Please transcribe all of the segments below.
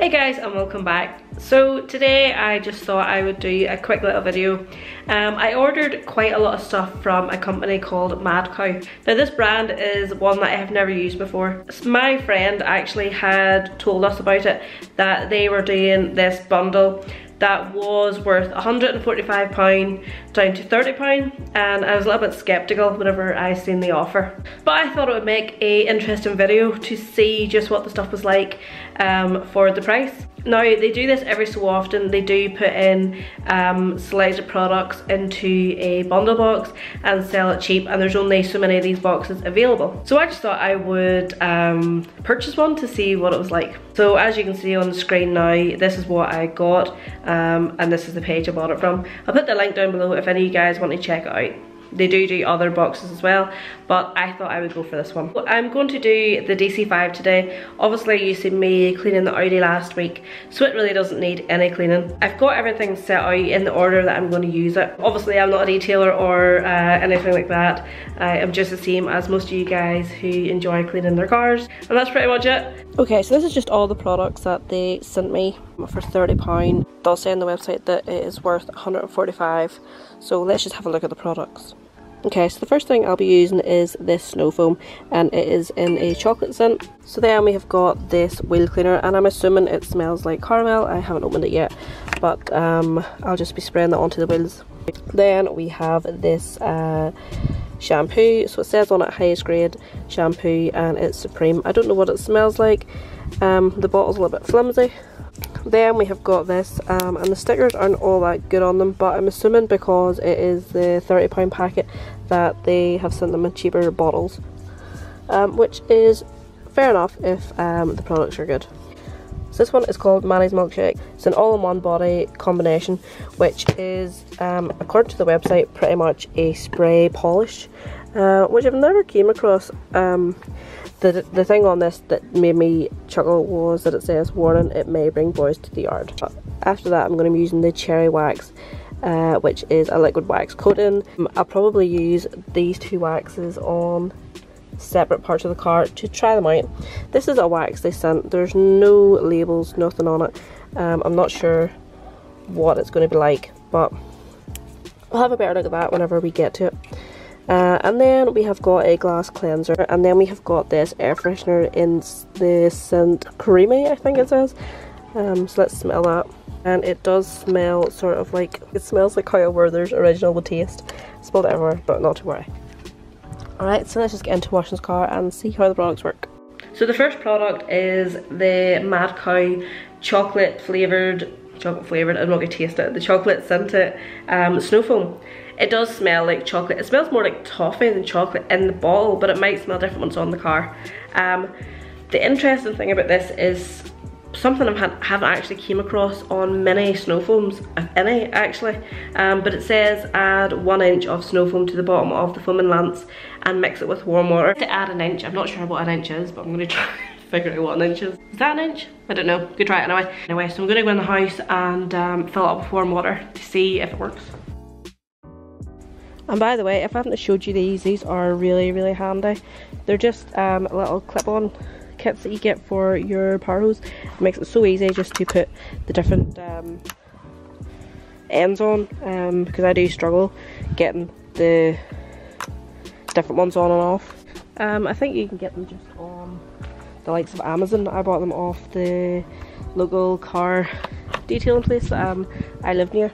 Hey guys and welcome back. So today I just thought I would do a quick little video. Um, I ordered quite a lot of stuff from a company called Madcow. Now this brand is one that I have never used before. My friend actually had told us about it that they were doing this bundle that was worth £145 down to £30 and I was a little bit skeptical whenever I seen the offer. But I thought it would make a interesting video to see just what the stuff was like um, for the price. Now they do this every so often, they do put in um, selected products into a bundle box and sell it cheap and there's only so many of these boxes available. So I just thought I would um, purchase one to see what it was like. So as you can see on the screen now, this is what I got um, and this is the page I bought it from. I'll put the link down below if any of you guys want to check it out. They do do other boxes as well, but I thought I would go for this one. I'm going to do the DC5 today. Obviously you see me cleaning the Audi last week, so it really doesn't need any cleaning. I've got everything set out in the order that I'm going to use it. Obviously I'm not a detailer or uh, anything like that. I am just the same as most of you guys who enjoy cleaning their cars. And that's pretty much it. Okay, so this is just all the products that they sent me for £30. They'll say on the website that it is worth 145 so let's just have a look at the products. Okay, so the first thing I'll be using is this snow foam and it is in a chocolate scent. So then we have got this wheel cleaner and I'm assuming it smells like caramel. I haven't opened it yet, but um, I'll just be spraying that onto the wheels. Then we have this uh, shampoo. So it says on it highest grade shampoo and it's supreme. I don't know what it smells like. Um, the bottle's a little bit flimsy. Then we have got this, um, and the stickers aren't all that good on them, but I'm assuming because it is the £30 packet that they have sent them in cheaper bottles, um, which is fair enough if um, the products are good. So this one is called Manny's Milkshake. It's an all-in-one body combination, which is, um, according to the website, pretty much a spray polish, uh, which I've never came across. Um, the, the thing on this that made me chuckle was that it says warning it may bring boys to the yard. After that I'm going to be using the cherry wax uh, which is a liquid wax coating. I'll probably use these two waxes on separate parts of the car to try them out. This is a wax they sent. There's no labels, nothing on it. Um, I'm not sure what it's going to be like but we'll have a better look at that whenever we get to it. Uh, and then we have got a glass cleanser and then we have got this air freshener in the scent creamy I think it says. Um, so let's smell that. And it does smell sort of like, it smells like a Werther's original would taste. Smelled it everywhere, but not to worry. Alright, so let's just get into washing this car and see how the products work. So the first product is the Madcow chocolate flavoured, chocolate flavoured, I'm not going to taste it, the chocolate scented um, snow foam. It does smell like chocolate. It smells more like toffee than chocolate in the bottle, but it might smell different once on the car. Um, the interesting thing about this is something I haven't actually came across on many snow foams, if any actually, um, but it says add one inch of snow foam to the bottom of the foaming lance and mix it with warm water. To add an inch, I'm not sure what an inch is, but I'm gonna try figure out what an inch is. Is that an inch? I don't know, Good try it anyway. Anyway, so I'm gonna go in the house and um, fill it up with warm water to see if it works. And by the way, if I haven't showed you these, these are really, really handy. They're just um, little clip-on kits that you get for your power hose. It makes it so easy just to put the different um, ends on um, because I do struggle getting the different ones on and off. Um, I think you can get them just on the likes of Amazon. I bought them off the local car detailing place um, I live near.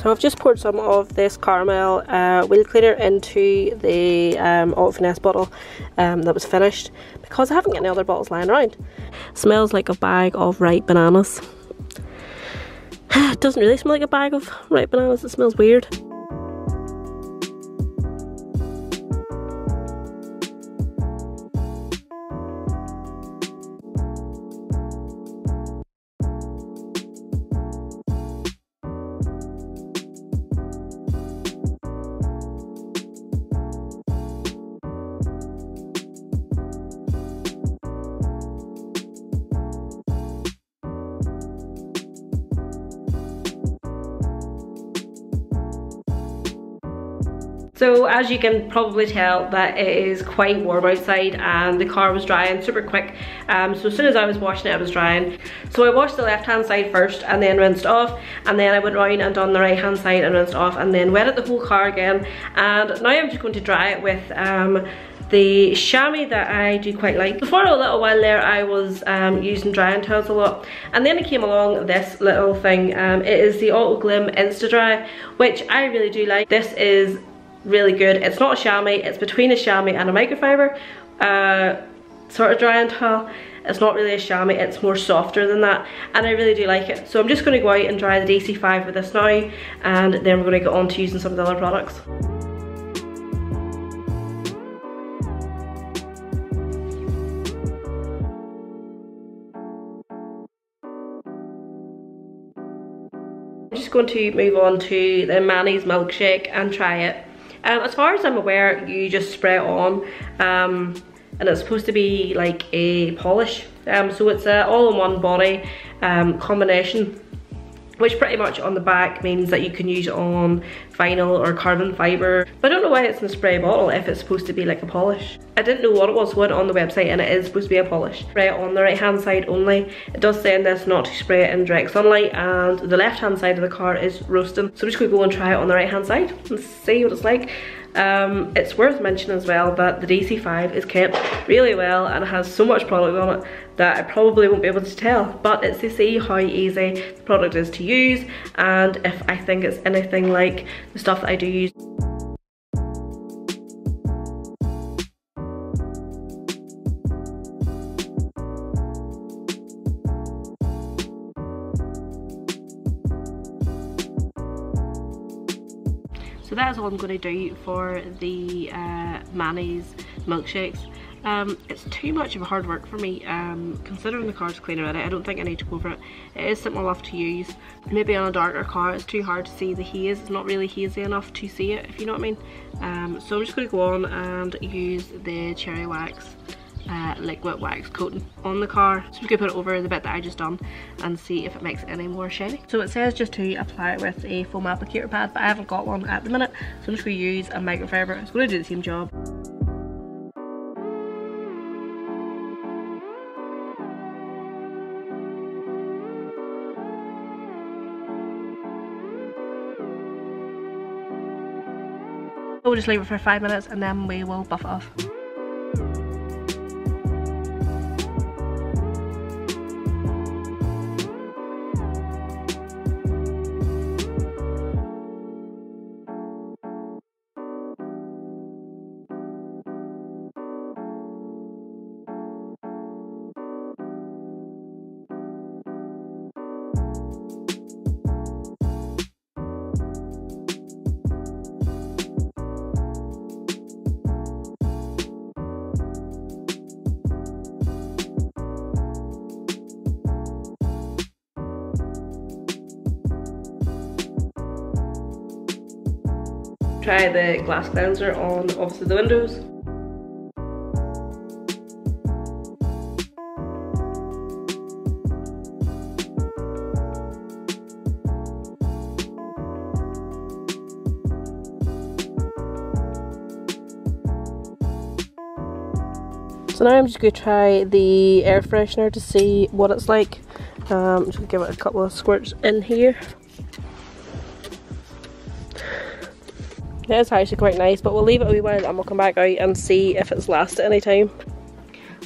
So I've just poured some of this caramel uh, wheel cleaner into the um, Finesse bottle um, that was finished because I haven't got any other bottles lying around. Smells like a bag of ripe bananas. it doesn't really smell like a bag of ripe bananas, it smells weird. So as you can probably tell that it is quite warm outside and the car was drying super quick. Um, so as soon as I was washing it, it was drying. So I washed the left hand side first and then rinsed off and then I went round and done the right hand side and rinsed off and then wetted the whole car again. And now I'm just going to dry it with um, the chamois that I do quite like. For a little while there I was um, using drying towels a lot and then it came along this little thing. Um, it is the Autoglym Instadry which I really do like. This is really good. It's not a chamois, it's between a chamois and a microfiber uh, sort of drying towel. It's not really a chamois, it's more softer than that and I really do like it. So I'm just going to go out and dry the DC5 with this now and then we're going to get on to using some of the other products. I'm just going to move on to the Manny's milkshake and try it. Um, as far as I'm aware, you just spray it on um, and it's supposed to be like a polish. Um, so it's an all-in-one body um, combination which pretty much on the back means that you can use it on vinyl or carbon fibre. But I don't know why it's in a spray bottle if it's supposed to be like a polish. I didn't know what it was, went on the website and it is supposed to be a polish. Spray it on the right hand side only. It does say in this not to spray it in direct sunlight and the left hand side of the car is roasting. So I'm just going to go and try it on the right hand side and see what it's like. Um, it's worth mentioning as well that the DC5 is kept really well and has so much product on it that I probably won't be able to tell but it's to see how easy the product is to use and if I think it's anything like the stuff that I do use. I'm going to do for the uh, Manny's milkshakes. Um, it's too much of a hard work for me um, considering the car's clean already I don't think I need to go for it. It is simple enough to use. Maybe on a darker car it's too hard to see the haze. It's not really hazy enough to see it if you know what I mean. Um, so I'm just going to go on and use the cherry wax uh, liquid wax coating on the car. So going to put it over the bit that I just done and see if it makes it any more shiny. So it says just to apply it with a foam applicator pad but I haven't got one at the minute so I'm just to use a microfiber. It's going to do the same job. We'll just leave it for five minutes and then we will buff it off. Try the glass cleanser on obviously the windows. So now I'm just going to try the air freshener to see what it's like. Um, just give it a couple of squirts in here. It is actually quite nice, but we'll leave it a wee while and we'll come back out and see if it's lasted any time.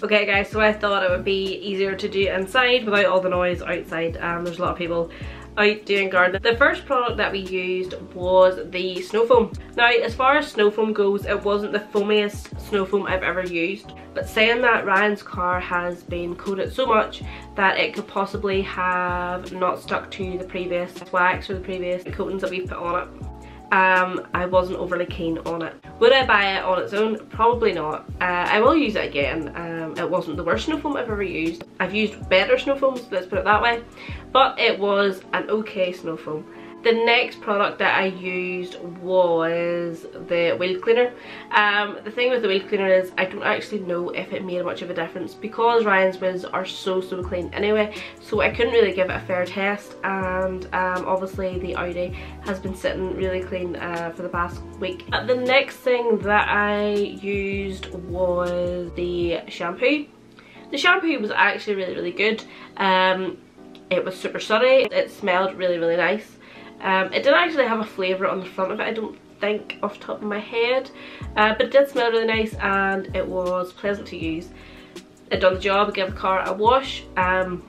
Okay guys, so I thought it would be easier to do inside without all the noise outside. Um, there's a lot of people out doing gardening. The first product that we used was the snow foam. Now as far as snow foam goes it wasn't the foamiest snow foam I've ever used but saying that Ryan's car has been coated so much that it could possibly have not stuck to the previous wax or the previous coatings that we've put on it um, I wasn't overly keen on it. Would I buy it on its own? Probably not. Uh, I will use it again. Um, it wasn't the worst snow foam I've ever used. I've used better snow foams, let's put it that way. But it was an okay snow foam. The next product that I used was the wheel cleaner. Um, the thing with the wheel cleaner is I don't actually know if it made much of a difference because Ryan's wheels are so so clean anyway so I couldn't really give it a fair test and um, obviously the Audi has been sitting really clean uh, for the past week. Uh, the next thing that I used was the shampoo. The shampoo was actually really really good. Um, it was super sunny, it smelled really really nice um, it didn't actually have a flavour on the front of it, I don't think off top of my head. Uh, but it did smell really nice and it was pleasant to use. It done the job, it gave the car a wash. Um,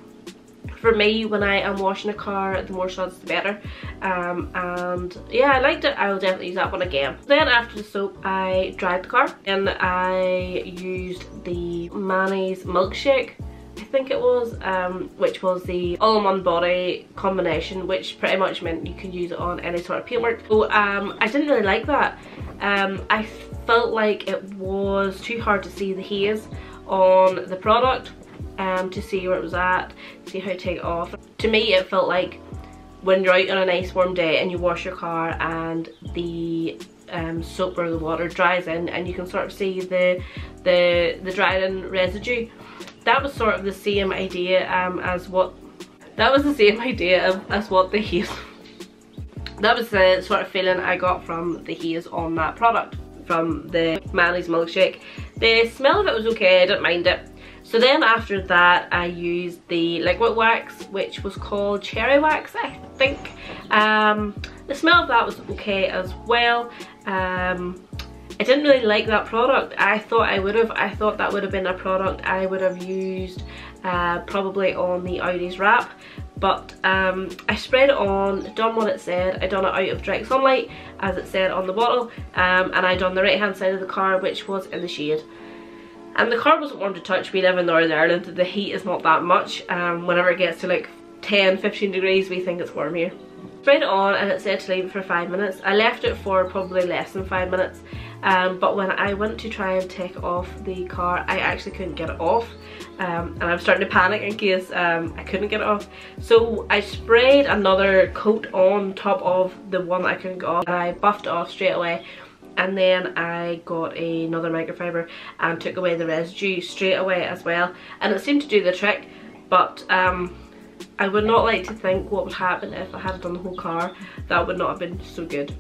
for me, when I am washing a car, the more suds the better. Um, and yeah, I liked it. I will definitely use that one again. Then after the soap, I dried the car. And I used the Manny's milkshake I think it was, um, which was the all-in-one body combination, which pretty much meant you could use it on any sort of paintwork. So um, I didn't really like that. Um, I felt like it was too hard to see the haze on the product, um, to see where it was at, see how to take it off. To me it felt like when you're out on a nice warm day and you wash your car and the um, soap where the water dries in and you can sort of see the the the in residue. That was sort of the same idea um, as what that was the same idea as what the haze that was the sort of feeling I got from the haze on that product from the Manny's milkshake. The smell of it was okay I didn't mind it. So then after that I used the liquid wax which was called cherry wax I think. Um, the smell of that was okay as well um, I didn't really like that product. I thought I would have. I thought that would have been a product I would have used uh, probably on the Audi's wrap. But um, I spread it on, done what it said. I done it out of direct sunlight as it said on the bottle. Um, and I done the right hand side of the car which was in the shade. And the car wasn't warm to touch. We live in Northern Ireland. The heat is not that much. Um, whenever it gets to like 10, 15 degrees we think it's warm here. Sprayed it on and it said to leave it for 5 minutes. I left it for probably less than 5 minutes. Um, but when I went to try and take off the car I actually couldn't get it off. Um, and I'm starting to panic in case um, I couldn't get it off. So I sprayed another coat on top of the one I couldn't get off. And I buffed it off straight away. And then I got another microfiber and took away the residue straight away as well. And it seemed to do the trick but um, I would not like to think what would happen if I had done the whole car that would not have been so good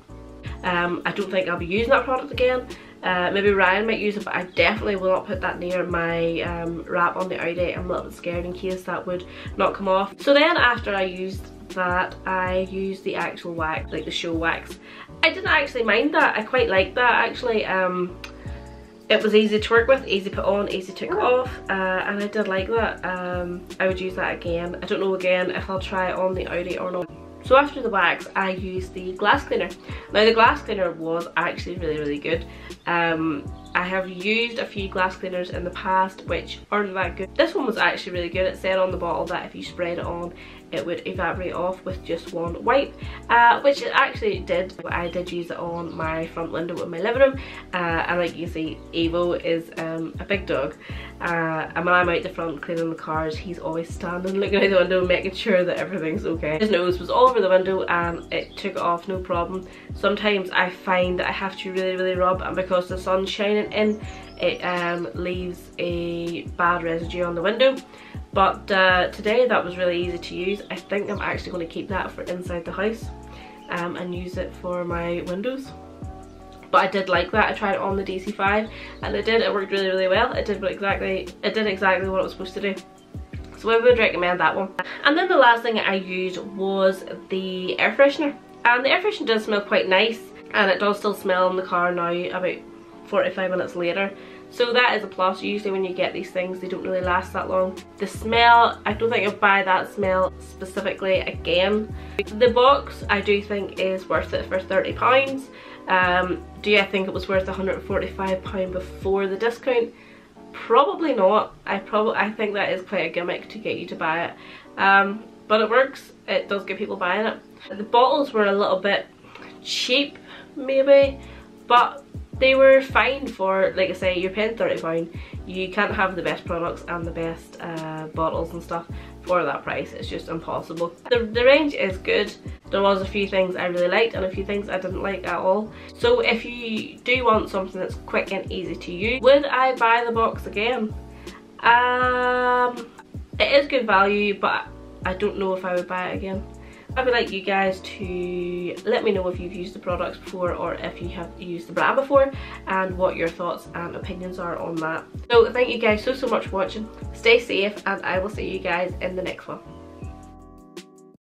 um, I don't think I'll be using that product again. Uh, maybe Ryan might use it, but I definitely will not put that near my um, wrap on the Audi. I'm a little bit scared in case that would not come off. So then after I used that, I used the actual wax, like the show wax. I didn't actually mind that. I quite liked that actually. Um, it was easy to work with, easy to put on, easy to take off, uh, and I did like that. Um, I would use that again. I don't know again if I'll try it on the Audi or not. So after the wax, I used the glass cleaner. Now the glass cleaner was actually really, really good. Um, I have used a few glass cleaners in the past which aren't that good. This one was actually really good. It said on the bottle that if you spread it on it would evaporate off with just one wipe uh, which it actually did. I did use it on my front window in my living room uh, and like you see Evo is um, a big dog uh, and when I'm out the front cleaning the cars he's always standing looking out the window making sure that everything's okay. His nose was all over the window and it took it off no problem. Sometimes I find that I have to really really rub and because the sun's shining in it um, leaves a bad residue on the window but uh, today that was really easy to use. I think I'm actually going to keep that for inside the house um, and use it for my windows. But I did like that. I tried it on the DC5 and it did. It worked really, really well. It did exactly, it did exactly what it was supposed to do. So I would recommend that one. And then the last thing I used was the air freshener. And the air freshener does smell quite nice and it does still smell in the car now about 45 minutes later. So that is a plus. Usually when you get these things, they don't really last that long. The smell, I don't think I'll buy that smell specifically again. The box, I do think is worth it for £30. Um, do I think it was worth £145 before the discount? Probably not. I probably I think that is quite a gimmick to get you to buy it. Um, but it works. It does get people buying it. The bottles were a little bit cheap, maybe, but they were fine for, like I say, you're paying £30. You can't have the best products and the best uh, bottles and stuff for that price. It's just impossible. The, the range is good. There was a few things I really liked and a few things I didn't like at all. So if you do want something that's quick and easy to use, would I buy the box again? Um, it is good value, but I don't know if I would buy it again. I would like you guys to let me know if you've used the products before or if you have used the brand before and what your thoughts and opinions are on that. So thank you guys so so much for watching. Stay safe and I will see you guys in the next one.